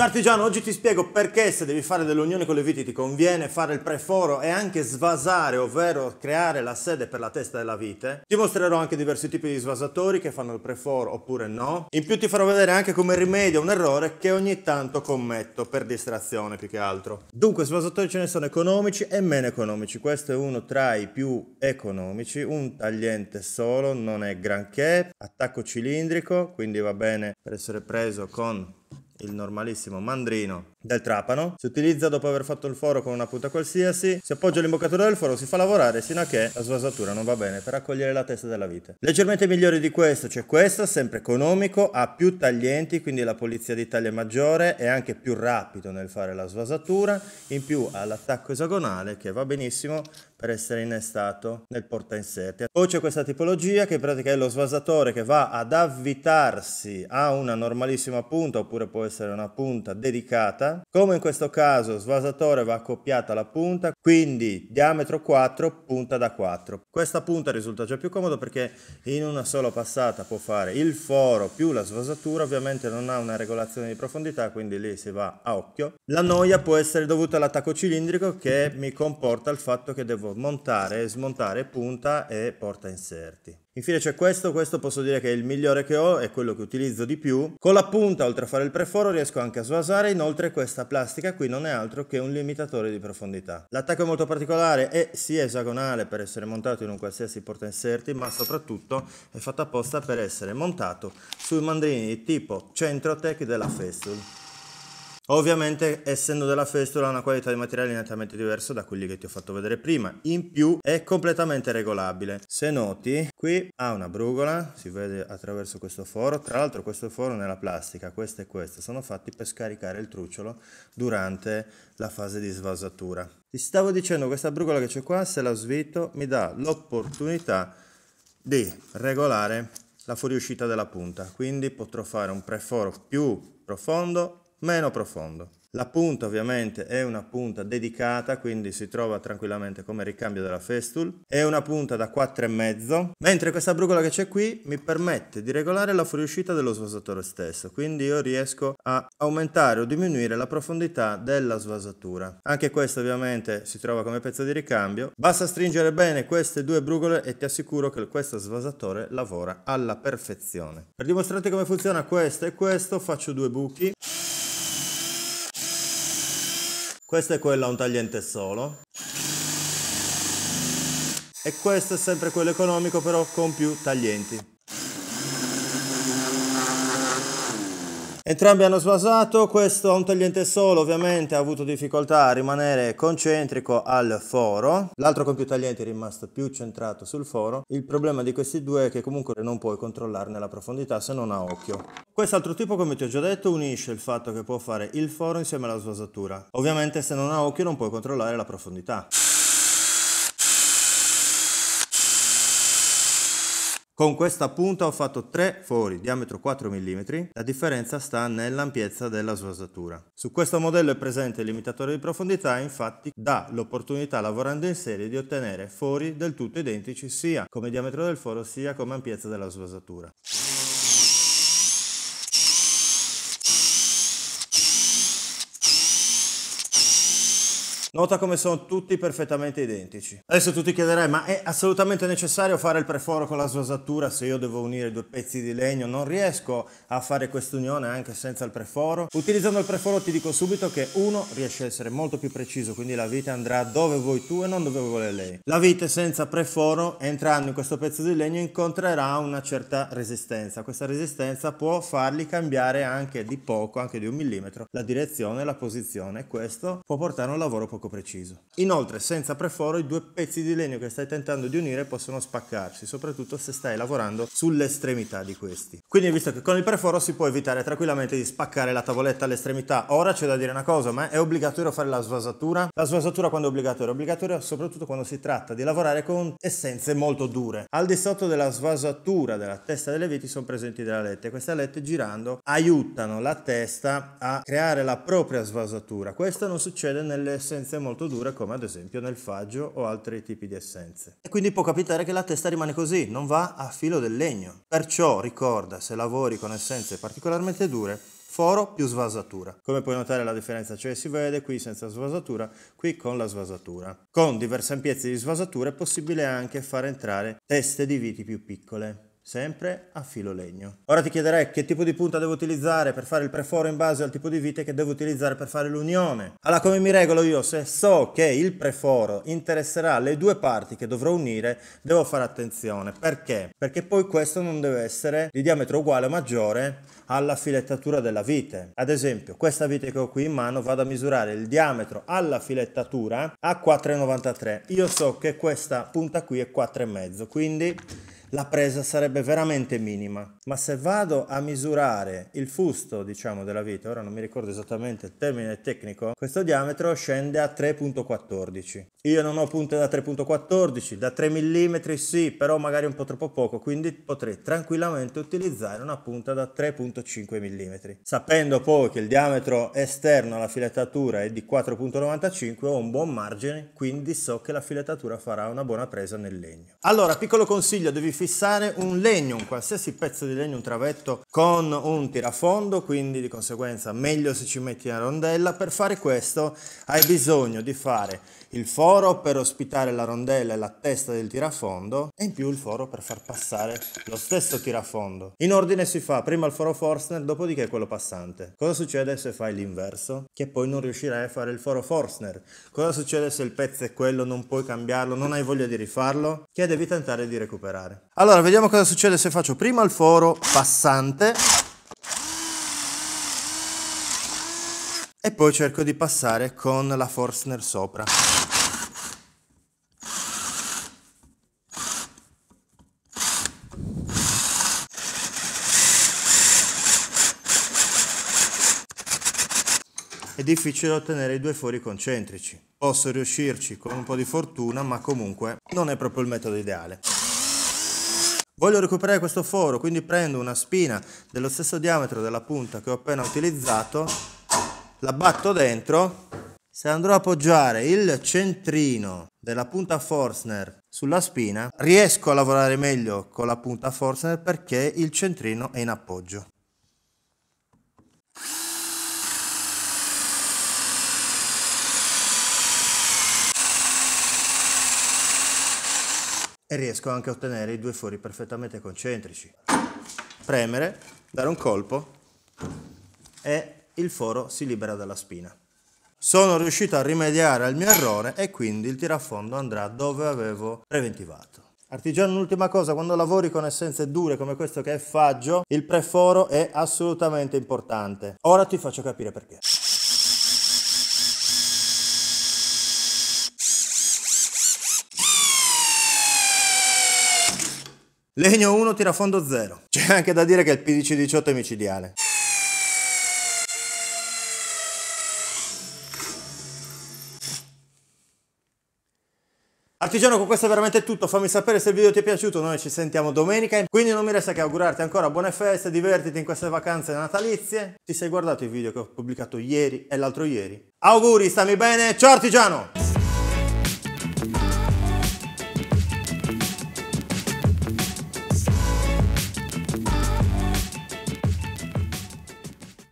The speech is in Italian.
Ciao artigiano, oggi ti spiego perché se devi fare delle unioni con le viti ti conviene fare il preforo e anche svasare, ovvero creare la sede per la testa della vite. Ti mostrerò anche diversi tipi di svasatori che fanno il preforo oppure no. In più ti farò vedere anche come rimedio un errore che ogni tanto commetto per distrazione più che altro. Dunque, svasatori ce ne sono economici e meno economici. Questo è uno tra i più economici, un tagliente solo, non è granché, attacco cilindrico, quindi va bene per essere preso con il normalissimo mandrino del trapano, si utilizza dopo aver fatto il foro con una punta qualsiasi, si appoggia all'imboccatura del foro, si fa lavorare sino a che la svasatura non va bene per raccogliere la testa della vite. Leggermente migliore di questo c'è questo, sempre economico, ha più taglienti, quindi la polizia di taglia maggiore è anche più rapido nel fare la svasatura, in più ha l'attacco esagonale che va benissimo per essere innestato nel porta inserti. Poi c'è questa tipologia che in pratica è lo svasatore che va ad avvitarsi a una normalissima punta oppure può essere una punta dedicata. Come in questo caso svasatore va accoppiata alla punta, quindi diametro 4, punta da 4. Questa punta risulta già più comodo perché in una sola passata può fare il foro più la svasatura, ovviamente non ha una regolazione di profondità, quindi lì si va a occhio. La noia può essere dovuta all'attacco cilindrico che mi comporta il fatto che devo montare, smontare punta e porta inserti. Infine c'è questo, questo posso dire che è il migliore che ho, è quello che utilizzo di più. Con la punta, oltre a fare il preforo, riesco anche a svasare, inoltre questa plastica qui non è altro che un limitatore di profondità. L'attacco è molto particolare, è sia esagonale per essere montato in un qualsiasi porta inserti, ma soprattutto è fatto apposta per essere montato sui mandrini tipo Centrotech della Festool. Ovviamente essendo della festola ha una qualità di materiale nettamente diversa da quelli che ti ho fatto vedere prima, in più è completamente regolabile. Se noti qui ha una brugola, si vede attraverso questo foro, tra l'altro questo foro nella plastica, questo e questo, sono fatti per scaricare il trucciolo durante la fase di svasatura. Ti stavo dicendo questa brugola che c'è qua, se la svito mi dà l'opportunità di regolare la fuoriuscita della punta, quindi potrò fare un preforo più profondo meno profondo. La punta ovviamente è una punta dedicata, quindi si trova tranquillamente come ricambio della Festool. È una punta da 4,5, mentre questa brugola che c'è qui mi permette di regolare la fuoriuscita dello svasatore stesso, quindi io riesco a aumentare o diminuire la profondità della svasatura. Anche questo ovviamente si trova come pezzo di ricambio. Basta stringere bene queste due brugole e ti assicuro che questo svasatore lavora alla perfezione. Per dimostrarti come funziona questo e questo faccio due buchi. Questo è quello a un tagliente solo. E questo è sempre quello economico però con più taglienti. Entrambi hanno svasato, questo ha un tagliente solo, ovviamente ha avuto difficoltà a rimanere concentrico al foro, l'altro con più taglienti è rimasto più centrato sul foro. Il problema di questi due è che comunque non puoi controllarne la profondità se non a occhio. Quest'altro tipo, come ti ho già detto, unisce il fatto che può fare il foro insieme alla svasatura. Ovviamente se non a occhio non puoi controllare la profondità. Con questa punta ho fatto tre fori, diametro 4 mm, la differenza sta nell'ampiezza della svasatura. Su questo modello è presente il limitatore di profondità infatti dà l'opportunità lavorando in serie di ottenere fori del tutto identici sia come diametro del foro sia come ampiezza della svasatura. Nota come sono tutti perfettamente identici. Adesso tu ti chiederai, ma è assolutamente necessario fare il preforo con la svasatura se io devo unire due pezzi di legno? Non riesco a fare quest'unione anche senza il preforo? Utilizzando il preforo ti dico subito che uno riesce a essere molto più preciso, quindi la vite andrà dove vuoi tu e non dove vuole lei. La vite senza preforo, entrando in questo pezzo di legno, incontrerà una certa resistenza. Questa resistenza può fargli cambiare anche di poco, anche di un millimetro, la direzione la posizione. Questo può portare a un lavoro poco poco preciso. Inoltre senza preforo i due pezzi di legno che stai tentando di unire possono spaccarsi, soprattutto se stai lavorando sull'estremità di questi. Quindi visto che con il preforo si può evitare tranquillamente di spaccare la tavoletta all'estremità, ora c'è da dire una cosa, ma è obbligatorio fare la svasatura? La svasatura quando è obbligatoria? È obbligatoria soprattutto quando si tratta di lavorare con essenze molto dure. Al di sotto della svasatura della testa delle viti sono presenti delle alette, queste alette girando aiutano la testa a creare la propria svasatura. Questo non succede nelle essenze essenze molto dure come ad esempio nel faggio o altri tipi di essenze. E quindi può capitare che la testa rimane così, non va a filo del legno. Perciò ricorda, se lavori con essenze particolarmente dure, foro più svasatura. Come puoi notare la differenza cioè si vede qui senza svasatura, qui con la svasatura. Con diverse ampiezze di svasatura è possibile anche far entrare teste di viti più piccole sempre a filo legno. Ora ti chiederei che tipo di punta devo utilizzare per fare il preforo in base al tipo di vite che devo utilizzare per fare l'unione. Allora come mi regolo io? Se so che il preforo interesserà le due parti che dovrò unire, devo fare attenzione. Perché? Perché poi questo non deve essere di diametro uguale o maggiore alla filettatura della vite. Ad esempio, questa vite che ho qui in mano vado a misurare il diametro alla filettatura a 4,93. Io so che questa punta qui è 4,5, quindi la presa sarebbe veramente minima. Ma se vado a misurare il fusto, diciamo, della vite, ora non mi ricordo esattamente il termine tecnico, questo diametro scende a 3.14. Io non ho punte da 3.14, da 3 mm sì, però magari un po' troppo poco, quindi potrei tranquillamente utilizzare una punta da 3.5 mm. Sapendo poi che il diametro esterno alla filettatura è di 4.95 ho un buon margine, quindi so che la filettatura farà una buona presa nel legno. Allora, piccolo consiglio, devi fissare un legno, un qualsiasi pezzo di legno, un travetto con un tirafondo, quindi di conseguenza meglio se ci metti una rondella. Per fare questo hai bisogno di fare il foro per ospitare la rondella e la testa del tirafondo e in più il foro per far passare lo stesso tirafondo. In ordine si fa prima il foro Forstner, dopodiché quello passante. Cosa succede se fai l'inverso? Che poi non riuscirai a fare il foro Forstner. Cosa succede se il pezzo è quello, non puoi cambiarlo, non hai voglia di rifarlo? Che devi tentare di recuperare. Allora, vediamo cosa succede se faccio prima il foro passante e poi cerco di passare con la Forstner sopra. È difficile ottenere i due fori concentrici. Posso riuscirci con un po' di fortuna, ma comunque non è proprio il metodo ideale. Voglio recuperare questo foro, quindi prendo una spina dello stesso diametro della punta che ho appena utilizzato, la batto dentro. Se andrò a appoggiare il centrino della punta Forstner sulla spina, riesco a lavorare meglio con la punta Forstner perché il centrino è in appoggio. E riesco anche a ottenere i due fori perfettamente concentrici. Premere, dare un colpo e il foro si libera dalla spina. Sono riuscito a rimediare al mio errore e quindi il tirafondo andrà dove avevo preventivato. Artigiano, un'ultima cosa, quando lavori con essenze dure come questo che è faggio, il preforo è assolutamente importante. Ora ti faccio capire perché. Legno 1 tirafondo 0. C'è anche da dire che il PDC-18 è micidiale. Artigiano con questo è veramente tutto, fammi sapere se il video ti è piaciuto, noi ci sentiamo domenica, quindi non mi resta che augurarti ancora buone feste, divertiti in queste vacanze natalizie, ti sei guardato i video che ho pubblicato ieri e l'altro ieri. Auguri, stammi bene, ciao Artigiano!